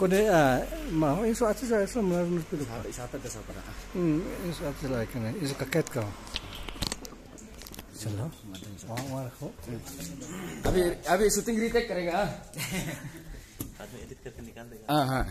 Kode a mau ini soal saya semula menurut itu. Siapa itu siapa? Hmm, isu soal saya kan isu kaket kau. चलो वहाँ वहाँ रखो अभी अभी shooting retake करेगा बाद में एडिट करके हाँ हाँ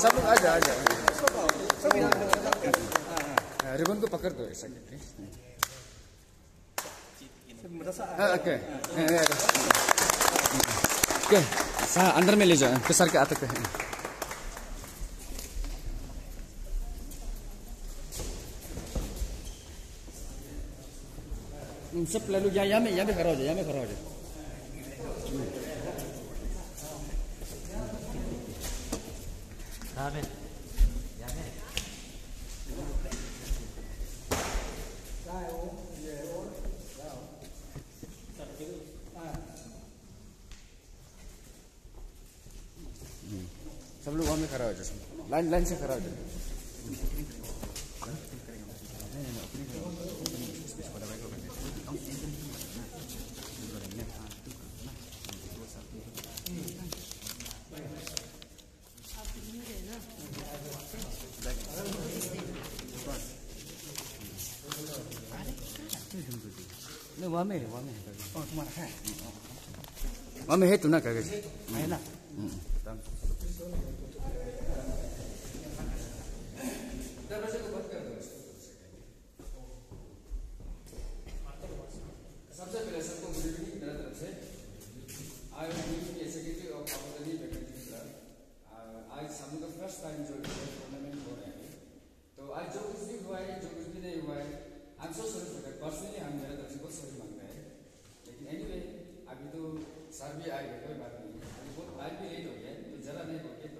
सब लोग आ जा आ जा रिबन को पकड़ दो ऐसा करके हाँ, हाँ अंदर में ले जाओ तो सर के आते पे सब ले लो यहाँ यहाँ में यहाँ में खड़ा हो जाए यहाँ में खड़ा हो जाए सब लोग वहाँ में खड़ा हो जाए लाइन लाइन से खड़ा हो जाए नहीं वहाँ में है है oh तुम्हारा है है तो ना कागज़ है ना सबसे पहले सबको गुड इवनिंग मेरा तरफ़ से I am union executive of popularly vacancy club आज हम लोग का फ़र्स्ट टाइम जो टूर्नामेंट हो रहा है तो आज जो कुछ भी हुआ है जो कुछ भी नहीं हुआ है I am so sorry for that personally हम मेरा तरफ़ से बहुत सॉरी माँगता है लेकिन एनी anyway, अभी तो सर भी आए गए कोई बात नहीं अभी बहुत आज भी लेट हो गया तो, तो ज़रा नहीं हो तो गया